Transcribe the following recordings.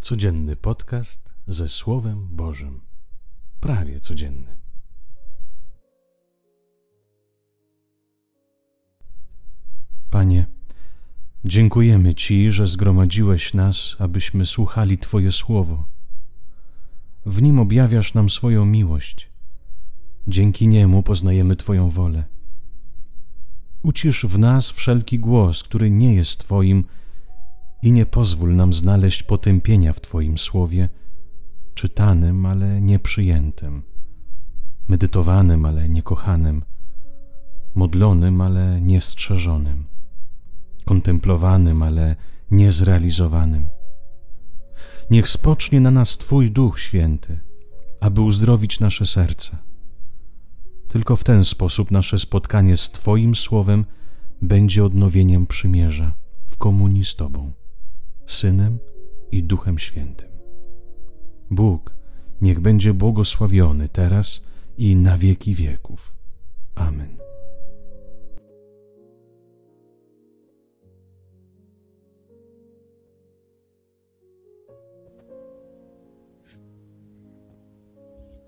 Codzienny podcast ze Słowem Bożym. Prawie codzienny. Panie, dziękujemy Ci, że zgromadziłeś nas, abyśmy słuchali Twoje słowo. W nim objawiasz nam swoją miłość. Dzięki niemu poznajemy Twoją wolę. Ucisz w nas wszelki głos, który nie jest Twoim, i nie pozwól nam znaleźć potępienia w Twoim słowie, czytanym, ale nieprzyjętym, medytowanym, ale niekochanym, modlonym, ale niestrzeżonym, kontemplowanym, ale niezrealizowanym. Niech spocznie na nas Twój Duch Święty, aby uzdrowić nasze serca. Tylko w ten sposób nasze spotkanie z Twoim Słowem będzie odnowieniem przymierza w komunii z Tobą. Synem i Duchem Świętym. Bóg niech będzie błogosławiony teraz i na wieki wieków. Amen.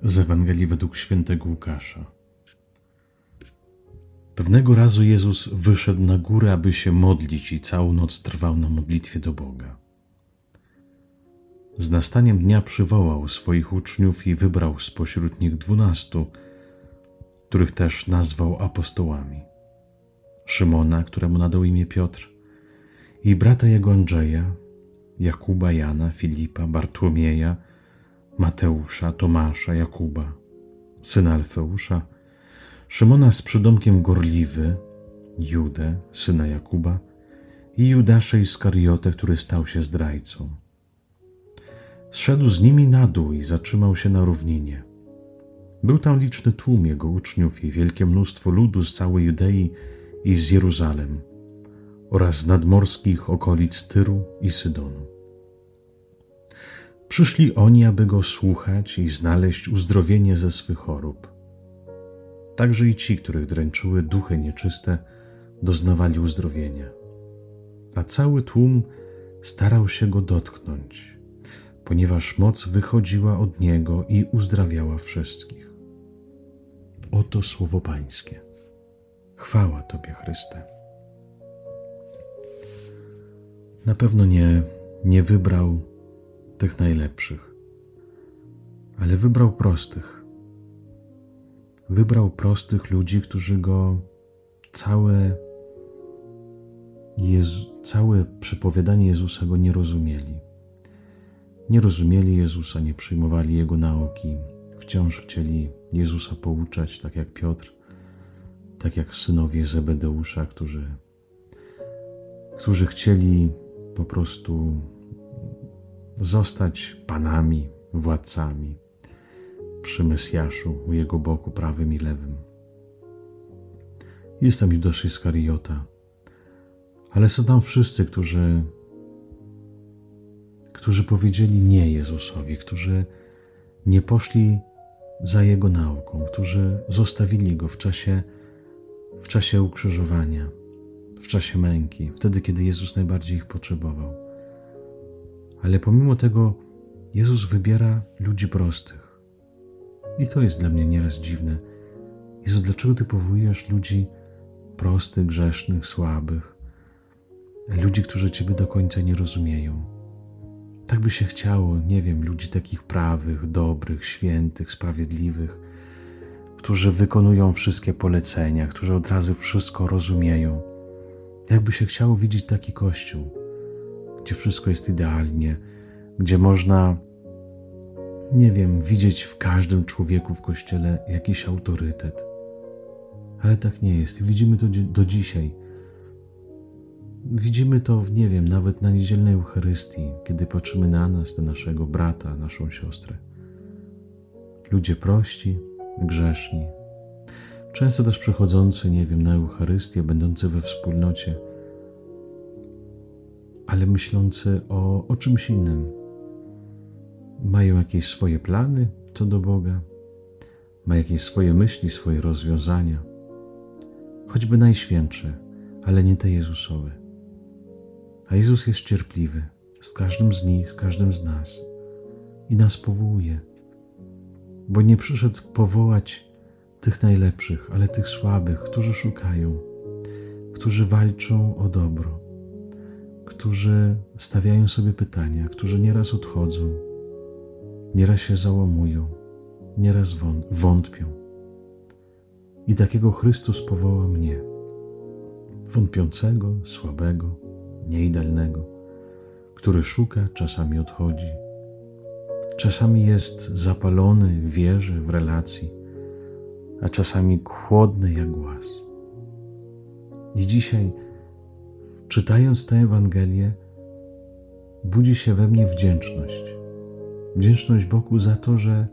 Z Ewangelii według świętego Łukasza. Pewnego razu Jezus wyszedł na górę, aby się modlić i całą noc trwał na modlitwie do Boga. Z nastaniem dnia przywołał swoich uczniów i wybrał spośród nich dwunastu, których też nazwał apostołami. Szymona, któremu nadał imię Piotr, i brata jego Andrzeja, Jakuba, Jana, Filipa, Bartłomieja, Mateusza, Tomasza, Jakuba, syna Alfeusza, Szymona z przydomkiem Gorliwy, Judę, syna Jakuba i Judasza Iskariotę, który stał się zdrajcą. Zszedł z nimi na dół i zatrzymał się na równinie. Był tam liczny tłum jego uczniów i wielkie mnóstwo ludu z całej Judei i z Jeruzalem oraz z nadmorskich okolic Tyru i Sydonu. Przyszli oni, aby go słuchać i znaleźć uzdrowienie ze swych chorób. Także i ci, których dręczyły duchy nieczyste, doznawali uzdrowienia. A cały tłum starał się go dotknąć, ponieważ moc wychodziła od niego i uzdrawiała wszystkich. Oto słowo Pańskie. Chwała Tobie, Chryste. Na pewno nie, nie wybrał tych najlepszych, ale wybrał prostych wybrał prostych ludzi, którzy go całe, Jezu, całe przepowiadanie Jezusa go nie rozumieli. Nie rozumieli Jezusa, nie przyjmowali Jego nauki, wciąż chcieli Jezusa pouczać, tak jak Piotr, tak jak synowie Zebedeusza, którzy, którzy chcieli po prostu zostać panami, władcami przy Mesjaszu u jego boku prawym i lewym. Jest tam Judasz Iskariota, ale są tam wszyscy, którzy, którzy powiedzieli nie Jezusowi, którzy nie poszli za Jego nauką, którzy zostawili Go w czasie, w czasie ukrzyżowania, w czasie męki, wtedy, kiedy Jezus najbardziej ich potrzebował. Ale pomimo tego Jezus wybiera ludzi prostych, i to jest dla mnie nieraz dziwne. Jezu, dlaczego Ty powołujesz ludzi prostych, grzesznych, słabych, ludzi, którzy Ciebie do końca nie rozumieją? Tak by się chciało, nie wiem, ludzi takich prawych, dobrych, świętych, sprawiedliwych, którzy wykonują wszystkie polecenia, którzy od razu wszystko rozumieją. Jakby się chciało widzieć taki kościół, gdzie wszystko jest idealnie, gdzie można nie wiem, widzieć w każdym człowieku w kościele jakiś autorytet. Ale tak nie jest. Widzimy to do dzisiaj. Widzimy to, nie wiem, nawet na niedzielnej Eucharystii, kiedy patrzymy na nas, na naszego brata, naszą siostrę. Ludzie prości, grzeszni, często też przychodzący, nie wiem, na Eucharystię, będący we wspólnocie, ale myślący o, o czymś innym, mają jakieś swoje plany co do Boga, ma jakieś swoje myśli, swoje rozwiązania, choćby najświętsze, ale nie te Jezusowe. A Jezus jest cierpliwy, z każdym z nich, z każdym z nas i nas powołuje, bo nie przyszedł powołać tych najlepszych, ale tych słabych, którzy szukają, którzy walczą o dobro, którzy stawiają sobie pytania, którzy nieraz odchodzą, nieraz się załamują, nieraz wątpią. I takiego Chrystus powoła mnie, wątpiącego, słabego, nieidealnego, który szuka, czasami odchodzi, czasami jest zapalony w wierze, w relacji, a czasami chłodny jak głaz. I dzisiaj, czytając tę Ewangelię, budzi się we mnie wdzięczność. Wdzięczność Bogu za to, że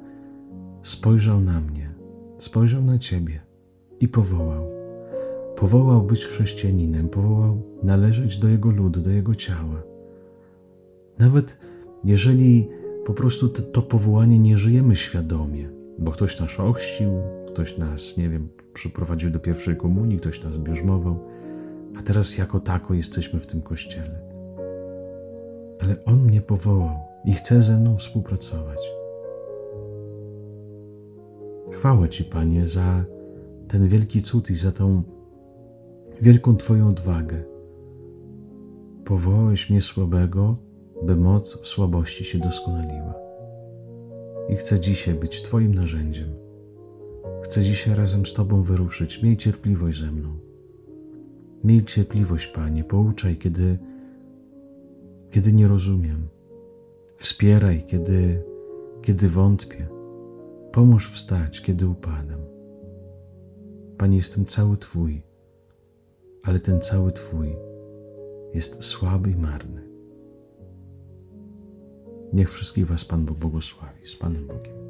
spojrzał na mnie, spojrzał na Ciebie i powołał. Powołał być chrześcijaninem, powołał należeć do Jego ludu, do Jego ciała. Nawet jeżeli po prostu to, powołanie nie żyjemy świadomie, bo ktoś nas ochrzcił, ktoś nas, nie wiem, przyprowadził do pierwszej komunii, ktoś nas bierzmował, a teraz jako tako jesteśmy w tym kościele. Ale On mnie powołał i chce ze mną współpracować. Chwała Ci, Panie, za ten wielki cud i za tą wielką Twoją odwagę. Powołałeś mnie słabego, by moc w słabości się doskonaliła. I chcę dzisiaj być Twoim narzędziem. Chcę dzisiaj razem z Tobą wyruszyć. Miej cierpliwość ze mną. Miej cierpliwość, Panie. Pouczaj, kiedy, kiedy nie rozumiem. Wspieraj, kiedy, kiedy wątpię. Pomóż wstać, kiedy upadam. Panie, jestem cały Twój, ale ten cały Twój jest słaby i marny. Niech wszystkich Was Pan Bóg błogosławi. Z Panem Bogiem.